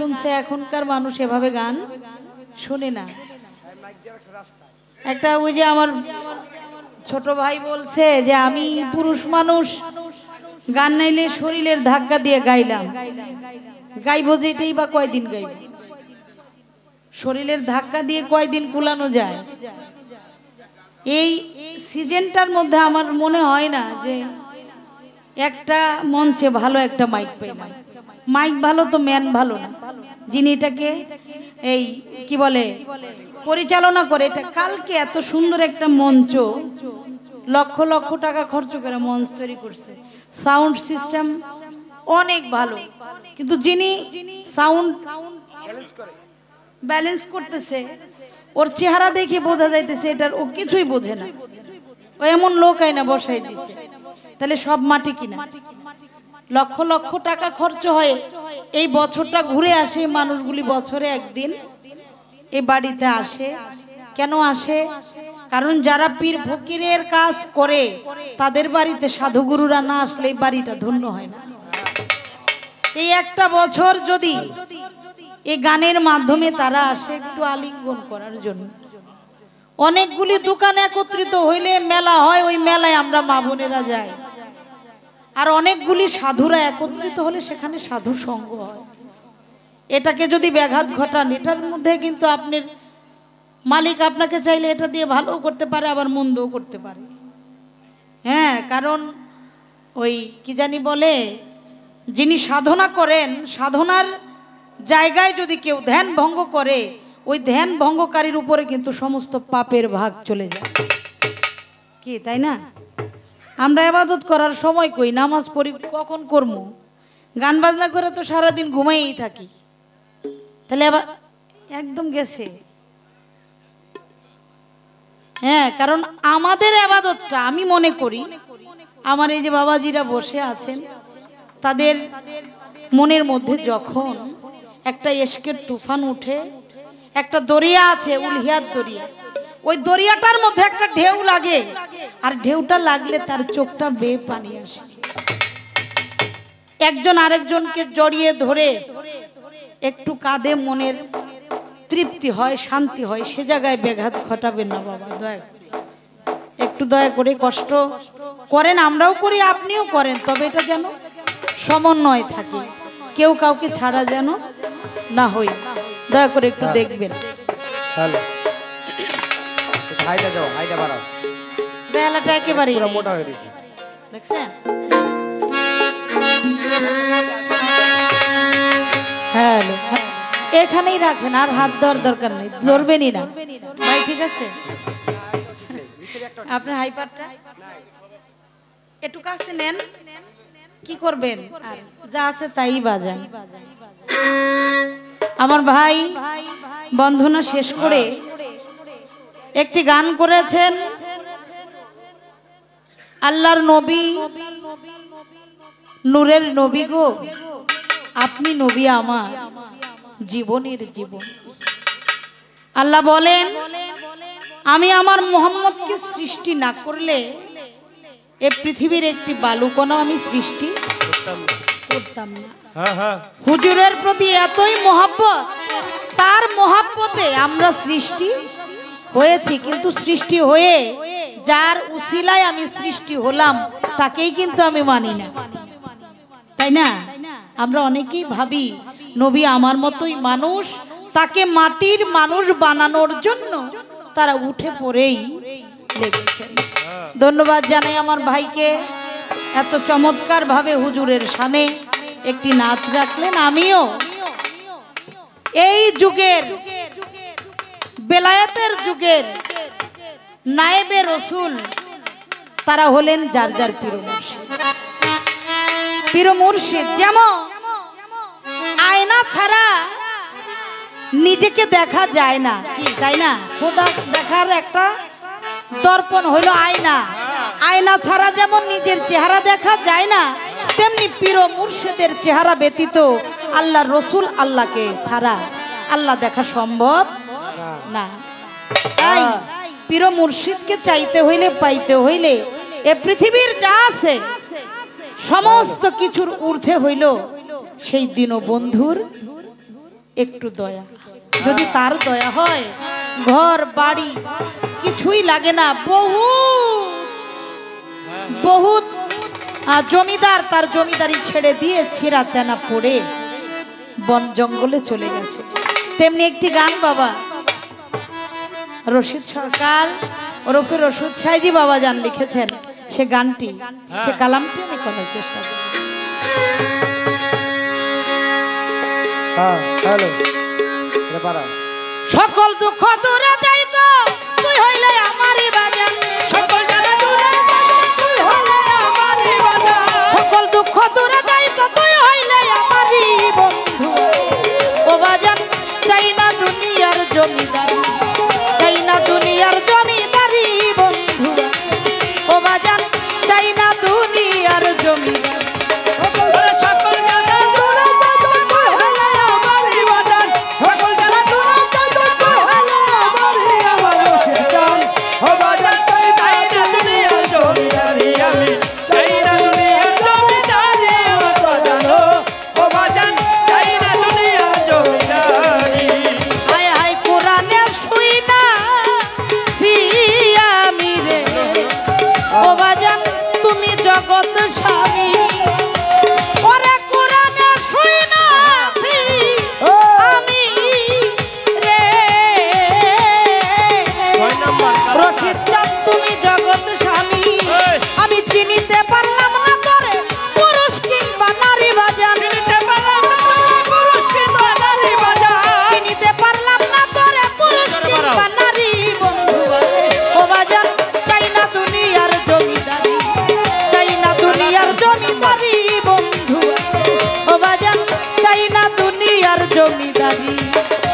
শুনছে এখনকার মানুষ এভাবে গান? শুনে না। একটা ওই যে আমার ছোট ভাই বলছে যে, আমি পুরুষ মানুষ, গান নাইলে শরীরের ধাক্কা দিয়ে গাইলাম। গাইবো যেটাই বা কয়দিন গাইব? শরীরের ধাক্কা দিয়ে কয়দিন কুলানো যায়? এই সিজনটার মধ্যে আমার মনে হয় না যে একটা মঞ্চে ভালো একটা মাইক পাইলাম। মাইক ভালো তো ম্যান ভালো না। যিনি এটাকে এই কি বলে, পরিচালনা করে, এটা কালকে এত সুন্দর একটা মঞ্চ, লক্ষ লক্ষ টাকা খরচ করে মঞ্চ তৈরি করছে। সাউন্ড সিস্টেম অনেক ভালো। কিন্তু যিনি সাউন্ড ব্যালেন্স করতেছে, ওর চেহারা দেখে বোঝা যাইতেছে, এটার ও কিছুই বোঝে না। ও এমন লোক আইনা বসাই দিছে। তাহলে সব মাটি কিনা? লক্ষ লক্ষ টাকা খরচ হয়। এই বছরটা ঘুরে আসে মানুষগুলি বছরে একদিন। এই বাড়িতে আসে। কেন আসে? কারণ যারা পীর ফকিরের কাজ করে, তাদের বাড়িতে সাধুগুরুরা না আসলে এই বাড়িটা ধন্য হয় না। এই একটা বছর যদি এই গানের মাধ্যমে তারা আসে একটু আলিঙ্গন করার জন্য। অনেকগুলি দোকান একত্রিত হইলে মেলা হয়, ওই মেলায় আমরা মা বোনেরা যাই। আর অনেকগুলি সাধুরা একত্রিত হলে সেখানে সাধু সঙ্গ হয়। এটাকে যদি ব্যাঘাত ঘটান, এটার মধ্যে কিন্তু আপনার মালিক আপনাকে চাইলে এটা দিয়ে ভালো করতে পারে, আবার মন্দও করতে পারে। হ্যাঁ কারণ ওই কি জানি বলে, যিনি সাধনা করেন, সাধনার জায়গায় যদি কেউ ধ্যান ভঙ্গ করে, ওই ধ্যান ভঙ্গকারীর উপরে কিন্তু সমস্ত পাপের ভাগ চলে যায়। কি, তাই না? আমরা এবাদত করার সময় কই, নামাজ পড়ি, কখন করব গান বাজনা করে তো সারাদিন ঘুমাইই থাকি। তাহলে আবার একদম গেছে। হ্যাঁ কারণ আমাদের আবাদতটা আমি মনে করি, আমার এই যে বাবাজিরা বসে আছেন, তাদের মনের মধ্যে যখন একটা এসকের তুফান উঠে, একটা দরিয়া আছে, উলহিয়ার দরিয়া ওই দরিয়াটার মধ্যে একটা ঢেউ লাগে। আর ঢেউটা লাগলে তার চোখটা বে পানি আসে। একজন আরেকজনকে জড়িয়ে ধরে একটু কাঁদে মনের তৃপ্তি হয়, শান্তি হয়, সে জায়গায় ব্যাঘাত ঘটাবেন না বাবা, দয়া একটু দয়া করে কষ্ট করেন, আমরাও করি, আপনিও করেন, তবে এটা যেন সমন্বয় থাকে। কেউ কাউকে ছাড়া যেন না হই দয়া করে একটু দেখবেন। হ্যালো। হাইটা যাও হাইটা বাড়াও। বেলাটা একেবারেই পুরো মোটা হয়ে গেছে। দেখছেন? হ্যালো। এখানেই রাখেন আর হাত দেওয়ার দরকার নেই। ধরবেনই না। ভাই ঠিক আছে? আপনার হাইপারটা? একটু কাছে নেন। কি করবেন? যা আছে তাই বাজান। আমার ভাই বন্ধনা শেষ করে একটি গান করেছেন আল্লাহর নবী নূরের নবী গো আপনি নবী আমার জীবনের জীবন। আল্লাহ বলেন আমি আমার মোহাম্মদকে সৃষ্টি না করলে এ পৃথিবীর একটি বালুকণা আমি সৃষ্টি করতাম না। হুজুরের প্রতি এতই মহাব্বত তার মহাব্বতে আমরা সৃষ্টি হয়েছি, কিন্তু সৃষ্টি হয়ে যার উসিলায় আমি সৃষ্টি হলাম, তাকেই কিন্তু আমি মানি না। তাই না? আমরা অনেকেই ভাবি, নবী আমার মতোই মানুষ, তাকে মাটির মানুষ বানানোর জন্য তারা উঠে পড়েই লেগেছেন। ধন্যবাদ জানাই আমার ভাইকে, এত চমৎকার ভাবে হুজুরের সানে একটি নাচ রাখলেন। আমিও এই যুগের বেলায়েতের যুগের নায়েবে রসুল, তারা হলেন যার যার পীর যেমন আয়না ছাড়া নিজেকে দেখা যায় না। তাই না? খোদা দেখার একটা দর্পণ হইল আয়না। আয়না ছাড়া যেমন নিজের চেহারা দেখা যায় না, তেমনি পীর মুর্শিদের চেহারা ব্যতীত আল্লাহ রসুল আল্লাহকে ছাড়া আল্লাহ দেখা সম্ভব না। তাই প্রিয় মুর্শিদকে চাইতে হইলে, পাইতে হইলে এ পৃথিবীর যা আছে, সমস্ত কিছুর ঊর্ধ্বে হইল সেই দিনও বন্ধুর একটু দয়া। যদি তার দয়া হয়, ঘর, বাড়ি কিছুই লাগে না। বহু, বহুত জমিদার তার জমিদারি ছেড়ে দিয়ে ছিঁড়া তেনা পড়ে বন জঙ্গলে চলে গেছে। তেমনি একটি গান বাবা রশিদ সরকার ওরফে রশিদ সাইজি বাবা যান লিখেছেন সে গানটি হ্যাঁ। সে কালামটি আমি করার চেষ্টা করি? সকল দুঃখ দূরে যাই জমিদারি।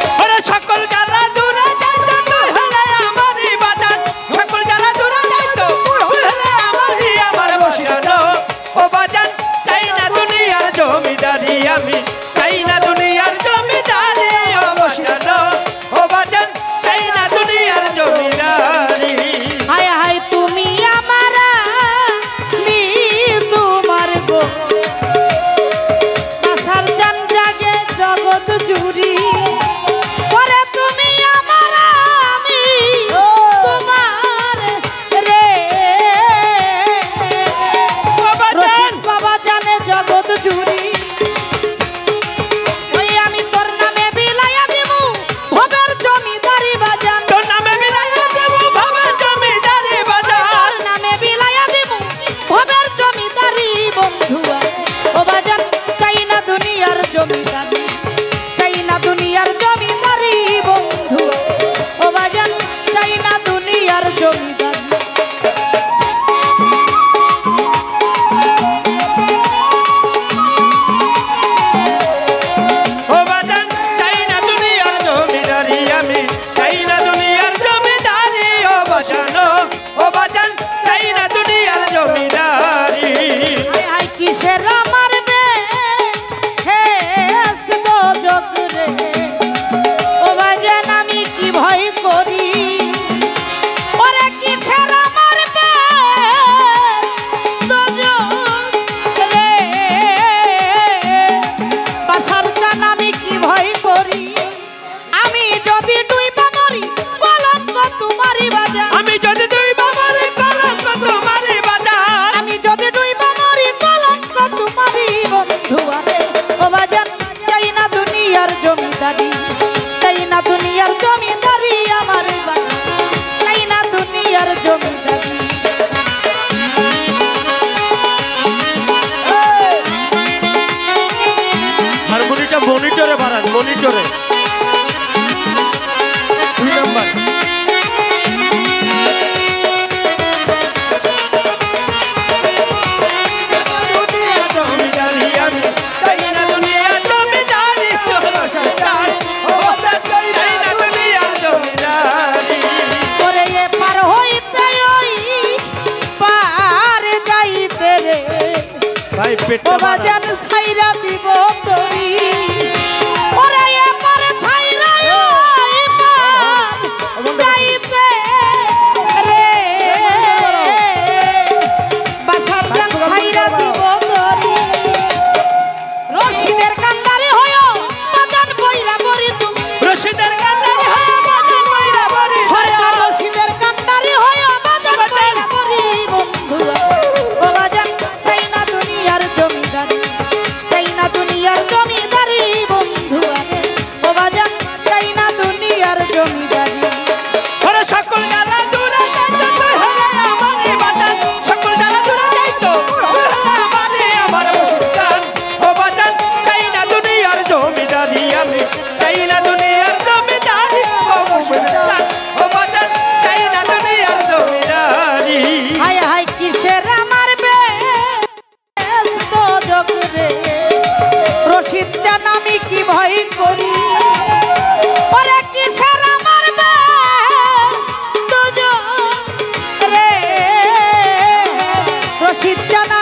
মনিটরে ভাড়া মনিটরে।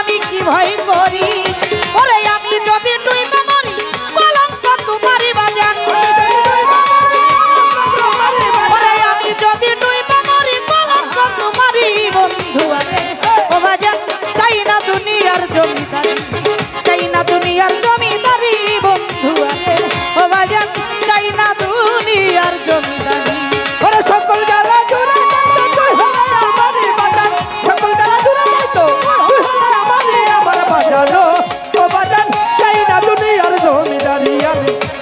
আমি কি ভয় করি? ওরে, আমি যদি তুই মরি কলঙ্ক তোমারই বাজান ওরে, আমি যদি তুই মরি কলঙ্ক তোমারই বন্ধু আরে ও বাজান তাই না দুনিয়ার জমিদারি তাই না দুনিয়ার জমিদারি বন্ধু ও বাজান তাই না দুনিয়ার জমিদারি। Hare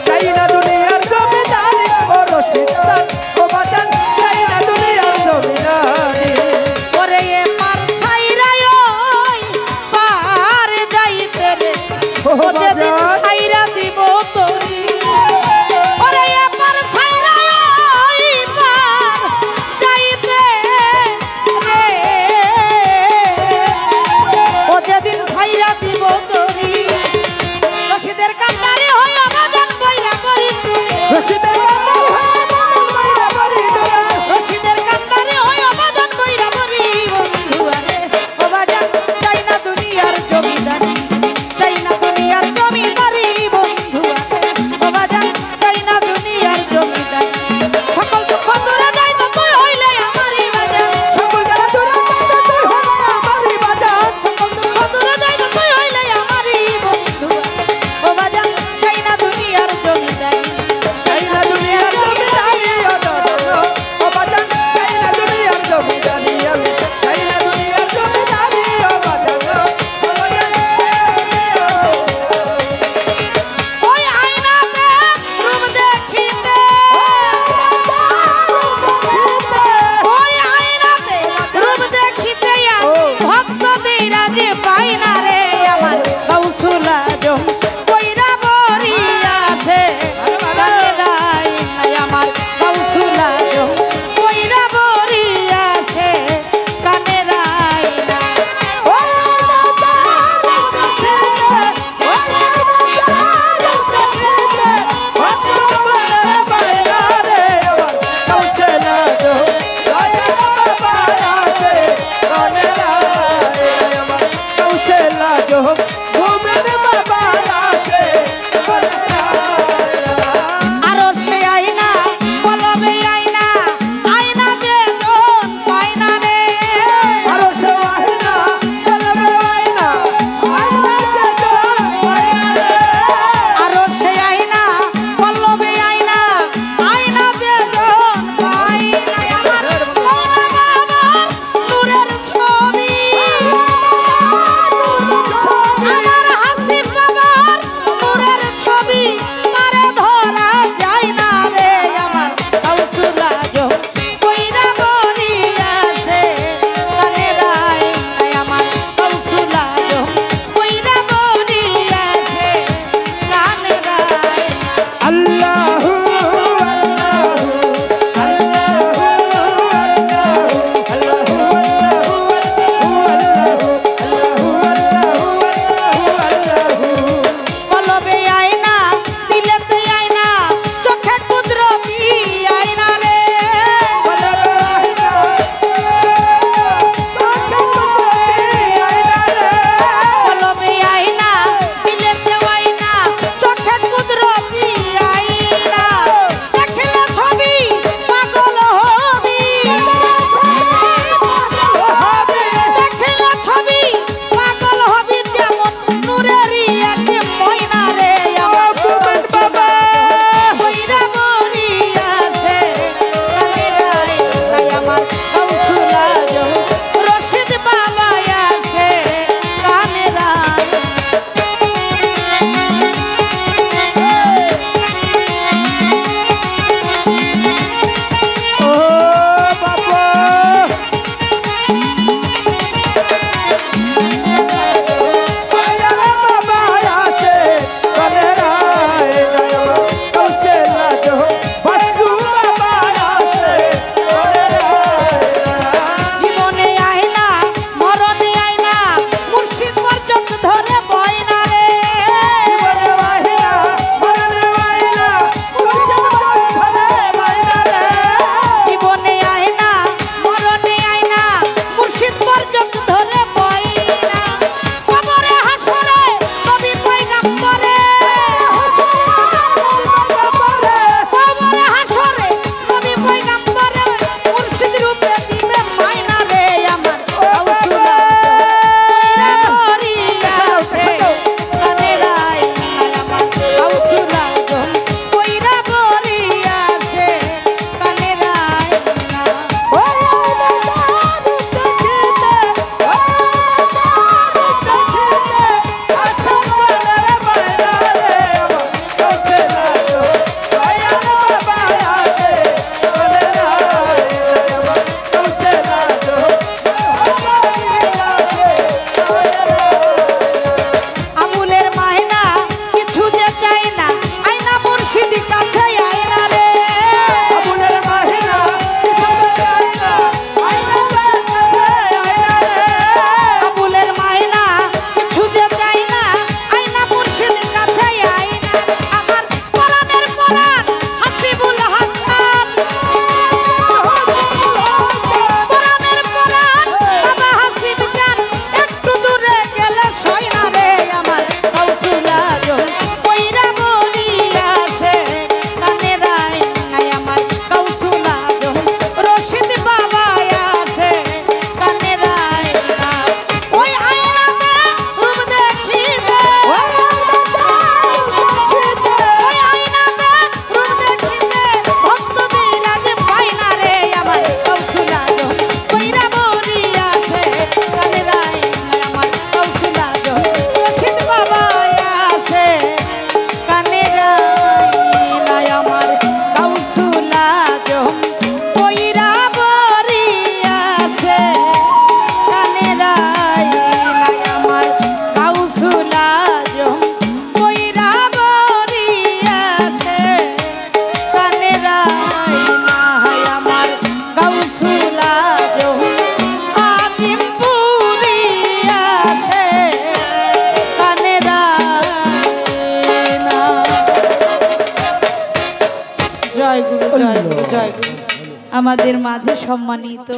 মাঝে সম্মানিত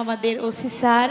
আমাদের ওসি স্যার।